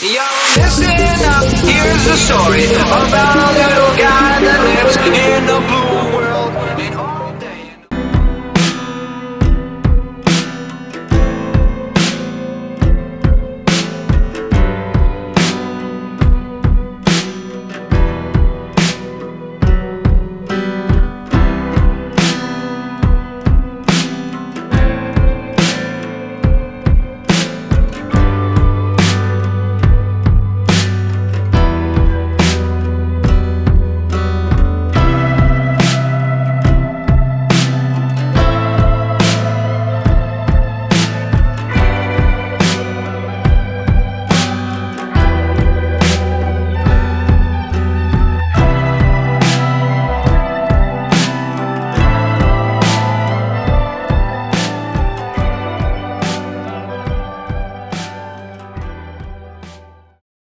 Yo, listen up, here's the story about